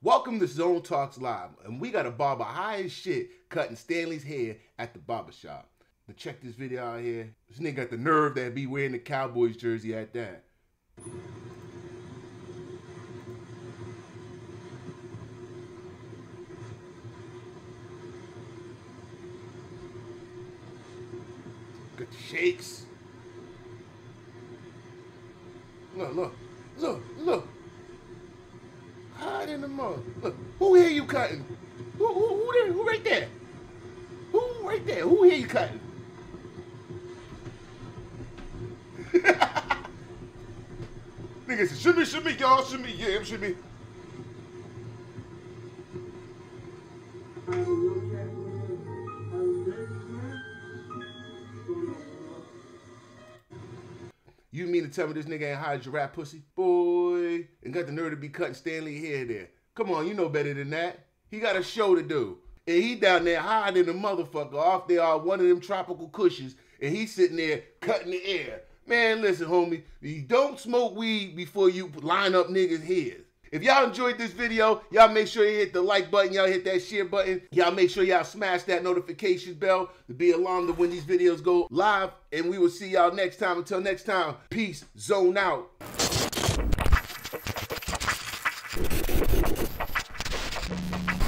Welcome to Zone Talks Live, and we got a barber high as shit cutting Stanley's hair at the barber shop. But check this video out here. This nigga got the nerve that be wearing the Cowboys jersey at that. Got the shakes. Look, look, look, look. Hide in the mud. Look, who here you cutting? Who, who, who there? Who right there? Who right there? Who here you cutting? Nigga said, shimmy, shimmy, y'all, shimmy, yeah, shimmy. You mean to tell me this nigga ain't hired giraffe pussy? Boy, and got the nerve to be cutting Stanley hair there. Come on, you know better than that. He got a show to do. And he down there hiding the motherfucker off there on one of them tropical cushions, and he sitting there cutting the air. Man, listen, homie, you don't smoke weed before you line up niggas' heads. If y'all enjoyed this video, y'all make sure you hit the like button, y'all hit that share button. Y'all make sure y'all smash that notification bell to be alarmed when these videos go live. And we will see y'all next time. Until next time, peace, zone out. Thank you.